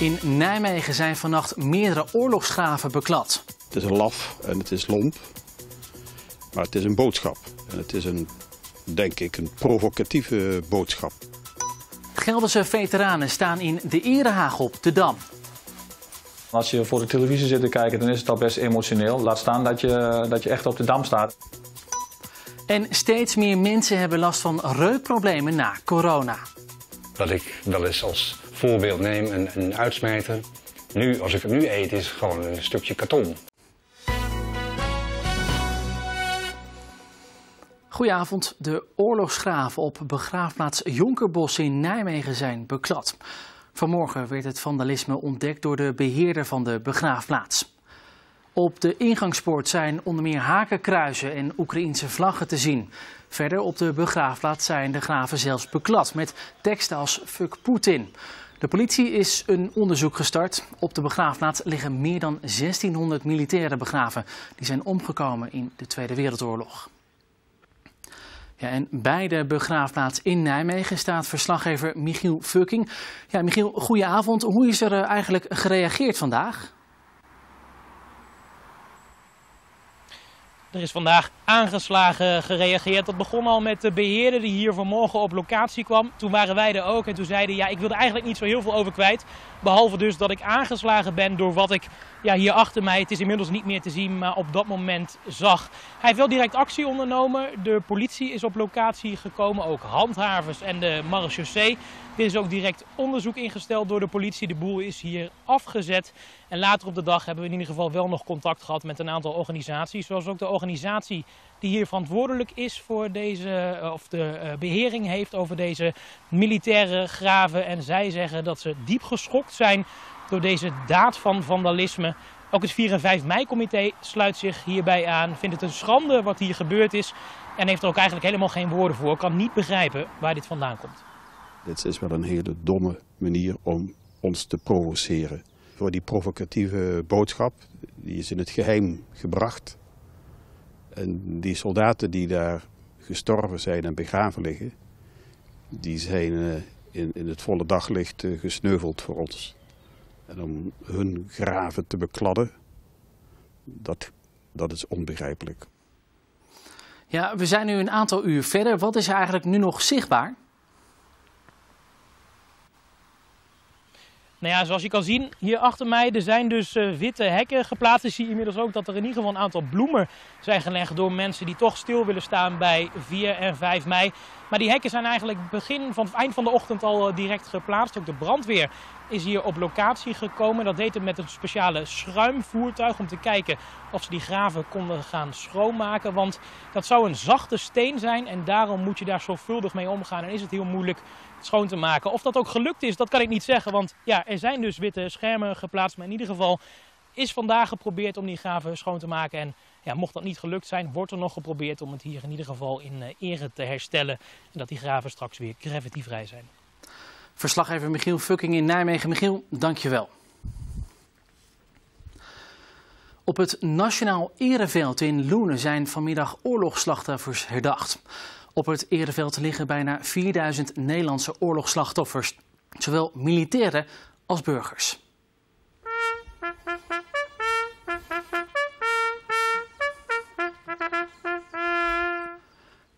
In Nijmegen zijn vannacht meerdere oorlogsgraven beklad. Het is een laf en het is lomp. Maar het is een boodschap. En het is een, denk ik, een provocatieve boodschap. Gelderse veteranen staan in de Erehaag op de Dam. Als je voor de televisie zit te kijken, dan is het al best emotioneel. Laat staan dat je, dat je echt op de dam staat. En steeds meer mensen hebben last van reukproblemen na corona. Dat ik wel eens als voorbeeld neem een, een uitsmijter. Nu, als ik het nu eet, is het gewoon een stukje karton. Goedenavond. De oorlogsgraven op begraafplaats Jonkerbos in Nijmegen zijn beklad. Vanmorgen werd het vandalisme ontdekt door de beheerder van de begraafplaats. Op de ingangspoort zijn onder meer hakenkruizen en Oekraïense vlaggen te zien. Verder op de begraafplaats zijn de graven zelfs beklad met teksten als Fuck Poetin. De politie is een onderzoek gestart. Op de begraafplaats liggen meer dan 1600 militairen begraven. Die zijn omgekomen in de Tweede Wereldoorlog. Ja, en bij de begraafplaats in Nijmegen staat verslaggever Michiel Fucking. Ja, Michiel, goedenavond. Hoe is er eh, eigenlijk gereageerd vandaag? Er is vandaag aangeslagen gereageerd. Dat begon al met de beheerder die hier vanmorgen op locatie kwam. Toen waren wij er ook en toen zeiden ja, ik wil er eigenlijk niet zo heel veel over kwijt. Behalve dus dat ik aangeslagen ben door wat ik ja, hier achter mij, het is inmiddels niet meer te zien, maar op dat moment zag. Hij heeft wel direct actie ondernomen. De politie is op locatie gekomen, ook handhavers en de marechaussee. Er is ook direct onderzoek ingesteld door de politie. De boel is hier afgezet. En later op de dag hebben we in ieder geval wel nog contact gehad met een aantal organisaties. Zoals ook de organisatie die hier verantwoordelijk is voor deze, eh, of de eh, behering heeft over deze militaire graven. En zij zeggen dat ze diep geschokt zijn door deze daad van vandalisme. Ook het 4 en 5 mei-comité sluit zich hierbij aan, vindt het een schande wat hier gebeurd is en heeft er ook eigenlijk helemaal geen woorden voor. Kan niet begrijpen waar dit vandaan komt. Dit is wel een hele domme manier om ons te provoceren. Voor die provocatieve boodschap, die is in het geheim gebracht. En die soldaten die daar gestorven zijn en begraven liggen, die zijn eh, in, in het volle daglicht eh, gesneuveld voor ons. En om hun graven te bekladden, dat, dat is onbegrijpelijk. Ja, we zijn nu een aantal uur verder. Wat is eigenlijk nu nog zichtbaar? Nou ja, zoals je kan zien hier achter mij, er zijn dus uh, witte hekken geplaatst. Ik zie inmiddels ook dat er in ieder geval een aantal bloemen zijn gelegd door mensen die toch stil willen staan bij 4 en 5 mei. Maar die hekken zijn eigenlijk begin van eind van de ochtend al uh, direct geplaatst. Ook de brandweer is hier op locatie gekomen. Dat deed het met een speciale schuimvoertuig om te kijken of ze die graven konden gaan schoonmaken. Want dat zou een zachte steen zijn en daarom moet je daar zorgvuldig mee omgaan. En is het heel moeilijk schoon te maken. Of dat ook gelukt is, dat kan ik niet zeggen. Want ja, er zijn dus witte schermen geplaatst. Maar in ieder geval is vandaag geprobeerd om die graven schoon te maken. En ja, mocht dat niet gelukt zijn, wordt er nog geprobeerd om het hier in ieder geval in uh, ere te herstellen. En dat die graven straks weer graffitivrij zijn. Verslaggever Michiel Fucking in Nijmegen. Michiel, dankjewel. Op het Nationaal Ereveld in Loenen zijn vanmiddag oorlogsslachtoffers herdacht. Op het Ereveld liggen bijna 4000 Nederlandse oorlogsslachtoffers, zowel militairen als burgers.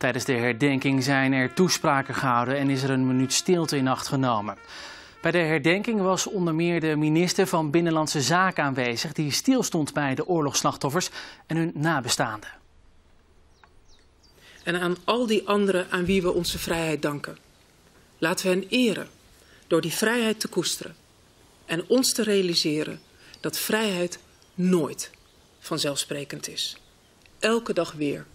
Tijdens de herdenking zijn er toespraken gehouden en is er een minuut stilte in acht genomen. Bij de herdenking was onder meer de minister van Binnenlandse Zaken aanwezig, die stilstond bij de oorlogsslachtoffers en hun nabestaanden. En aan al die anderen aan wie we onze vrijheid danken. Laten we hen eren door die vrijheid te koesteren en ons te realiseren dat vrijheid nooit vanzelfsprekend is. Elke dag weer.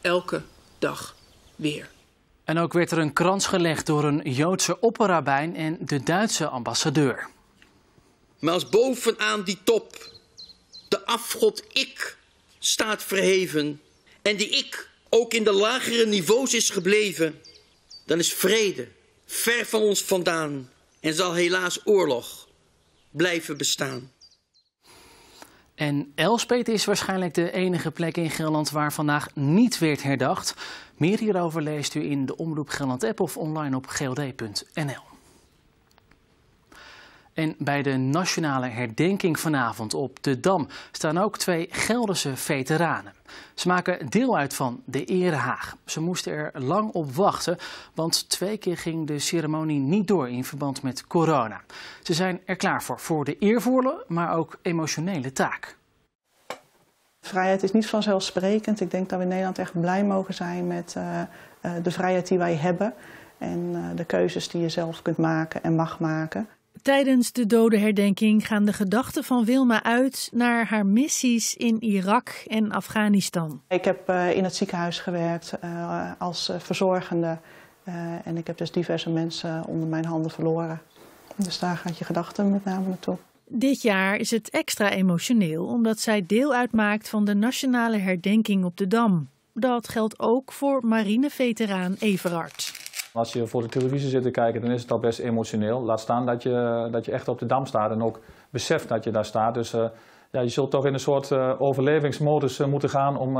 Elke dag weer. En ook werd er een krans gelegd door een Joodse opperrabijn en de Duitse ambassadeur. Maar als bovenaan die top de afgod ik staat verheven en die ik ook in de lagere niveaus is gebleven, dan is vrede ver van ons vandaan en zal helaas oorlog blijven bestaan. En Elspet is waarschijnlijk de enige plek in Gelderland waar vandaag niet werd herdacht. Meer hierover leest u in de Omroep Gelderland app of online op gld.nl. En bij de nationale herdenking vanavond op de Dam staan ook twee Gelderse veteranen. Ze maken deel uit van de Erehaag. Ze moesten er lang op wachten, want twee keer ging de ceremonie niet door in verband met corona. Ze zijn er klaar voor, voor de eervolle, maar ook emotionele taak. Vrijheid is niet vanzelfsprekend. Ik denk dat we in Nederland echt blij mogen zijn met uh, uh, de vrijheid die wij hebben. En uh, de keuzes die je zelf kunt maken en mag maken. Tijdens de dodenherdenking gaan de gedachten van Wilma uit naar haar missies in Irak en Afghanistan. Ik heb uh, in het ziekenhuis gewerkt uh, als verzorgende. Uh, en ik heb dus diverse mensen onder mijn handen verloren. Dus daar gaat je gedachten met name naartoe. Dit jaar is het extra emotioneel omdat zij deel uitmaakt van de nationale herdenking op de Dam. Dat geldt ook voor marineveteraan Everard. Als je voor de televisie zit te kijken, dan is het al best emotioneel. Laat staan dat je, dat je echt op de dam staat en ook beseft dat je daar staat. Dus uh, ja, je zult toch in een soort uh, overlevingsmodus uh, moeten gaan om,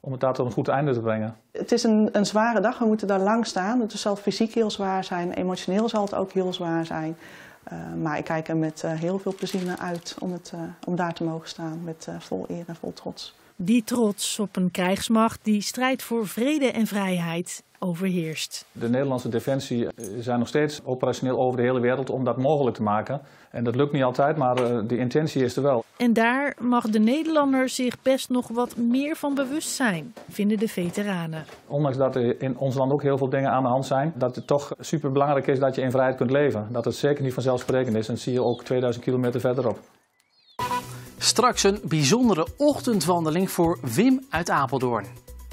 om het daar tot een goed einde te brengen. Het is een, een zware dag, we moeten daar lang staan. Het zal fysiek heel zwaar zijn, emotioneel zal het ook heel zwaar zijn. maar ik kijk er met heel veel plezier naar uit om, het, om daar te mogen staan met vol eer en vol trots. Die trots op een krijgsmacht die strijdt voor vrede en vrijheid overheerst. De Nederlandse defensie zijn nog steeds operationeel over de hele wereld om dat mogelijk te maken. En dat lukt niet altijd, maar uh, de intentie is er wel. En daar mag de Nederlander zich best nog wat meer van bewust zijn, vinden de veteranen. Ondanks dat er in ons land ook heel veel dingen aan de hand zijn, dat het toch superbelangrijk is dat je in vrijheid kunt leven. Dat het zeker niet vanzelfsprekend is en dat zie je ook 2000 kilometer verderop. Straks een bijzondere ochtendwandeling voor Wim uit Apeldoorn.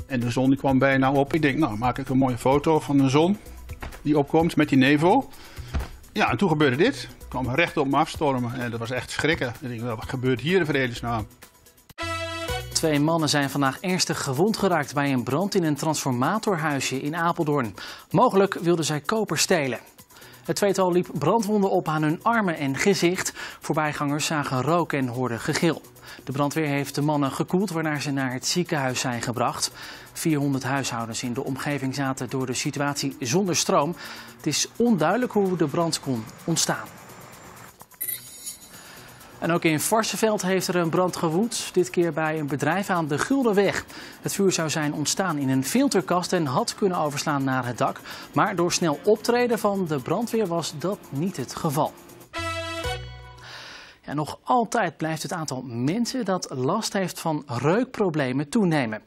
En de zon die kwam bijna op. Ik denk, nou maak ik een mooie foto van de zon die opkomt met die nevel. Ja, en toen gebeurde dit. Ik kwam recht op me afstormen en dat was echt schrikken. Ik denk, wat gebeurt hier in vredesnaam? Twee mannen zijn vandaag ernstig gewond geraakt bij een brand in een transformatorhuisje in Apeldoorn. Mogelijk wilden zij koper stelen. Het tweetal liep brandwonden op aan hun armen en gezicht. Voorbijgangers zagen rook en hoorden gegil. De brandweer heeft de mannen gekoeld waarna ze naar het ziekenhuis zijn gebracht. 400 huishoudens in de omgeving zaten door de situatie zonder stroom. Het is onduidelijk hoe de brand kon ontstaan. En ook in Varsenveld heeft er een brand gewoed. Dit keer bij een bedrijf aan de Guldenweg. Het vuur zou zijn ontstaan in een filterkast en had kunnen overslaan naar het dak. Maar door snel optreden van de brandweer was dat niet het geval. Ja, nog altijd blijft het aantal mensen dat last heeft van reukproblemen toenemen.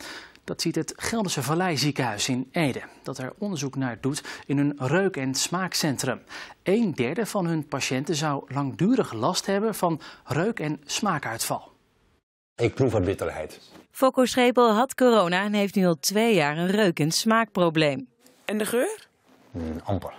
Dat ziet het Gelderse Vallei ziekenhuis in Ede, dat er onderzoek naar doet in een reuk- en smaakcentrum. Een derde van hun patiënten zou langdurig last hebben van reuk- en smaakuitval. Ik proef wat bitterheid. Fokko Schepel had corona en heeft nu al twee jaar een reuk- en smaakprobleem. En de geur? Mm, amper.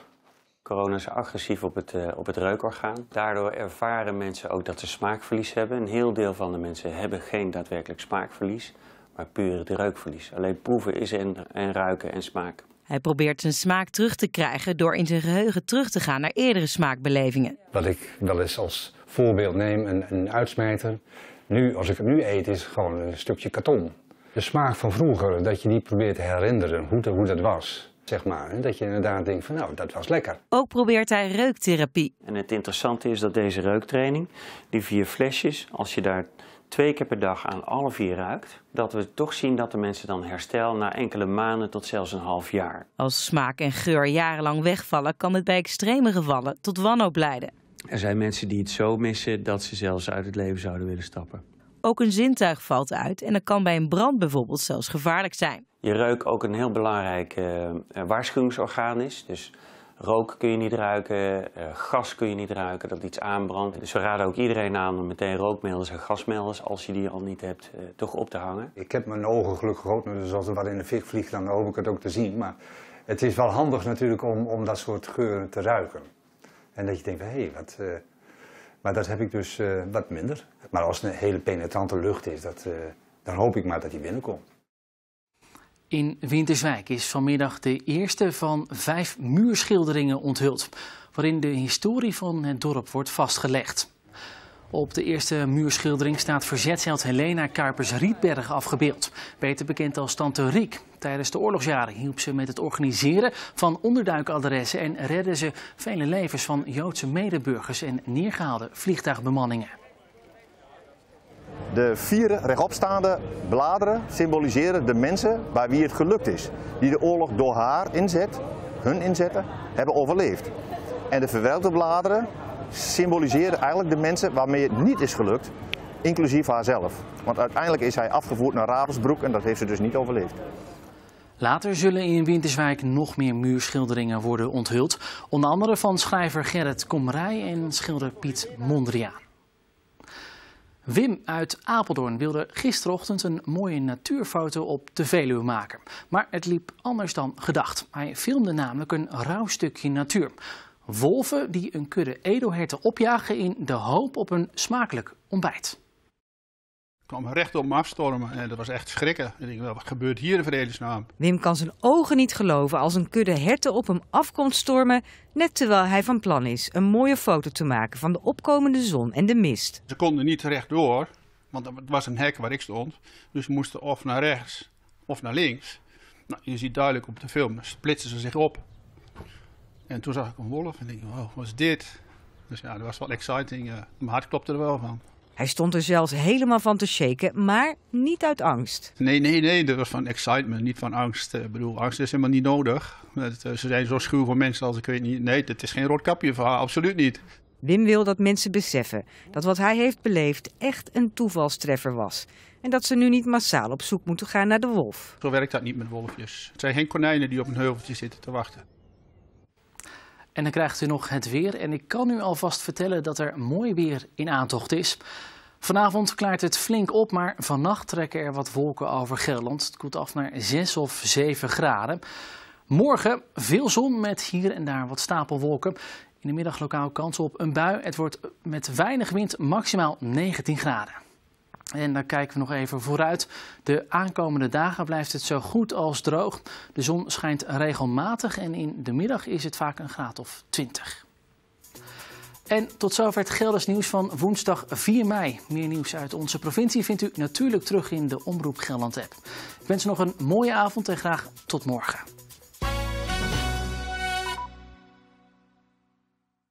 Corona is agressief op het, uh, op het reukorgaan. Daardoor ervaren mensen ook dat ze smaakverlies hebben. Een heel deel van de mensen hebben geen daadwerkelijk smaakverlies maar puur het reukverlies. Alleen proeven is en, en ruiken en smaak. Hij probeert zijn smaak terug te krijgen door in zijn geheugen terug te gaan naar eerdere smaakbelevingen. Wat ik wel eens als voorbeeld neem, een, een uitsmijter. Nu, als ik het nu eet, is het gewoon een stukje karton. De smaak van vroeger, dat je die probeert te herinneren, hoe, hoe dat was. Zeg maar, dat je inderdaad denkt van nou, dat was lekker. Ook probeert hij reuktherapie. En het interessante is dat deze reuktraining, die vier flesjes, als je daar twee keer per dag aan alle vier ruikt, dat we toch zien dat de mensen dan herstellen na enkele maanden tot zelfs een half jaar. Als smaak en geur jarenlang wegvallen, kan het bij extreme gevallen tot wanhoop leiden. Er zijn mensen die het zo missen dat ze zelfs uit het leven zouden willen stappen. Ook een zintuig valt uit en dat kan bij een brand bijvoorbeeld zelfs gevaarlijk zijn. Je reuk ook een heel belangrijk uh, waarschuwingsorgaan is. Dus Rook kun je niet ruiken, uh, gas kun je niet ruiken, dat iets aanbrandt. Dus we raden ook iedereen aan om meteen rookmelders en gasmelders, als je die al niet hebt, uh, toch op te hangen. Ik heb mijn ogen gelukkig ook, dus als er wat in de fik vliegt, dan hoop ik het ook te zien. Maar het is wel handig natuurlijk om, om dat soort geuren te ruiken. En dat je denkt, hé, hey, wat... Uh, maar dat heb ik dus wat minder. Maar als het een hele penetrante lucht is, dat, dan hoop ik maar dat die binnenkomt. In Winterswijk is vanmiddag de eerste van vijf muurschilderingen onthuld, waarin de historie van het dorp wordt vastgelegd. Op de eerste muurschildering staat verzetsheld Helena Kuipers-Rietberg afgebeeld. Beter bekend als Tante Riek. Tijdens de oorlogsjaren hielp ze met het organiseren van onderduikadressen en redde ze vele levens van Joodse medeburgers en neergehaalde vliegtuigbemanningen. De vier rechtopstaande bladeren symboliseren de mensen bij wie het gelukt is. Die de oorlog door haar inzet, hun inzetten, hebben overleefd. En de verwelkte bladeren symboliseren eigenlijk de mensen waarmee het niet is gelukt, inclusief haarzelf. Want uiteindelijk is hij afgevoerd naar Ravensbroek en dat heeft ze dus niet overleefd. Later zullen in Winterswijk nog meer muurschilderingen worden onthuld. Onder andere van schrijver Gerrit Komrij en schilder Piet Mondriaan. Wim uit Apeldoorn wilde gisterochtend een mooie natuurfoto op de Veluwe maken. Maar het liep anders dan gedacht. Hij filmde namelijk een rauw stukje natuur. Wolven die een kudde edelherten opjagen in de hoop op een smakelijk ontbijt. Ik kwam recht op me afstormen en dat was echt schrikken. Ik denk, wat gebeurt hier in vredesnaam? Wim kan zijn ogen niet geloven als een kudde herten op hem afkomt stormen, net terwijl hij van plan is een mooie foto te maken van de opkomende zon en de mist. Ze konden niet rechtdoor, want het was een hek waar ik stond. Dus ze moesten of naar rechts of naar links. Nou, je ziet duidelijk op de film, splitsen ze zich op. En toen zag ik een wolf en ik dacht, wow, wat is dit? Dus ja, dat was wel exciting. mijn hart klopte er wel van. Hij stond er zelfs helemaal van te shaken, maar niet uit angst. Nee, nee, nee, dat was van excitement, niet van angst. Ik bedoel, angst is helemaal niet nodig. Ze zijn zo schuw voor mensen als ik weet niet. Nee, het is geen roodkapje verhaal, absoluut niet. Wim wil dat mensen beseffen dat wat hij heeft beleefd echt een toevalstreffer was. En dat ze nu niet massaal op zoek moeten gaan naar de wolf. Zo werkt dat niet met wolfjes. Het zijn geen konijnen die op een heuveltje zitten te wachten. En dan krijgt u nog het weer. En ik kan u alvast vertellen dat er mooi weer in aantocht is. Vanavond klaart het flink op, maar vannacht trekken er wat wolken over Gelderland. Het koelt af naar 6 of 7 graden. Morgen veel zon met hier en daar wat stapelwolken. In de middag lokaal kans op een bui. Het wordt met weinig wind maximaal 19 graden. En dan kijken we nog even vooruit. De aankomende dagen blijft het zo goed als droog. De zon schijnt regelmatig en in de middag is het vaak een graad of 20. En tot zover het Gelders nieuws van woensdag 4 mei. Meer nieuws uit onze provincie vindt u natuurlijk terug in de Omroep Gelderland app. Ik wens u nog een mooie avond en graag tot morgen.